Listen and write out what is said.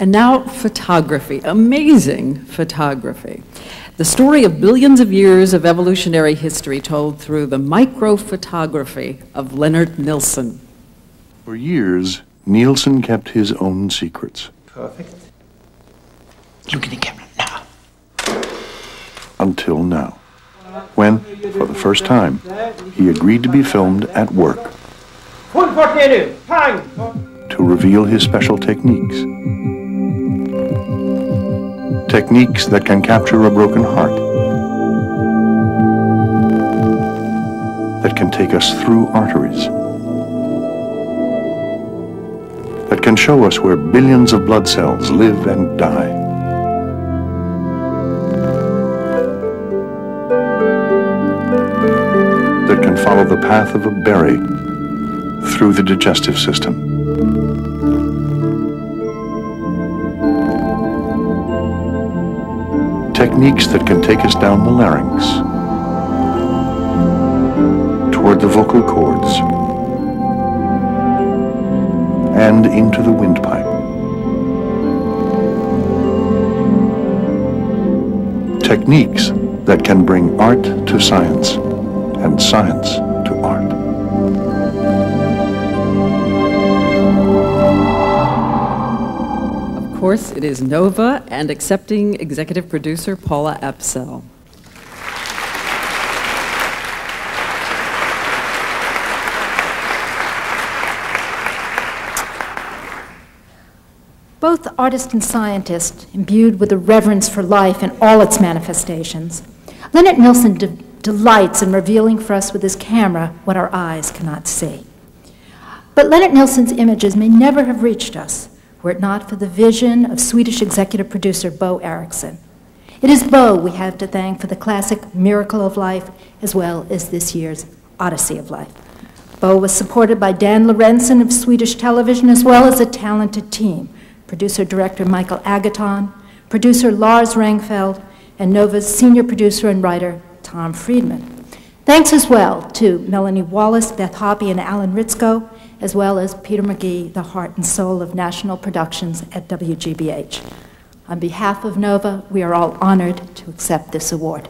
And now, photography, amazing photography. The story of billions of years of evolutionary history told through the microphotography of Lennart Nilsson. For years, Nilsson kept his own secrets. Perfect. Look at the camera now. Until now, when, for the first time, he agreed to be filmed at work. To reveal his special techniques. Techniques that can capture a broken heart. That can take us through arteries. That can show us where billions of blood cells live and die. That can follow the path of a berry through the digestive system. Techniques that can take us down the larynx, toward the vocal cords, and into the windpipe. Techniques that can bring art to science and science course, it is Nova and accepting executive producer Paula Apsell. Both artist and scientist, imbued with a reverence for life in all its manifestations, Lennart Nilsson de delights in revealing for us with his camera what our eyes cannot see. But Lennart Nilsson's images may never have reached us were it not for the vision of Swedish executive producer Bo Erikson. It is Bo we have to thank for the classic Miracle of Life as well as this year's Odyssey of Life. Bo was supported by Dan Lorentzen of Swedish television as well as a talented team producer director Michael Agaton, producer Lars Rangfeld, and Nova's senior producer and writer Tom Friedman. Thanks as well to Melanie Wallace, Beth Hoppe, and Alan Ritzko, as well as Peter McGhee, the heart and soul of national productions at WGBH. On behalf of NOVA, we are all honored to accept this award.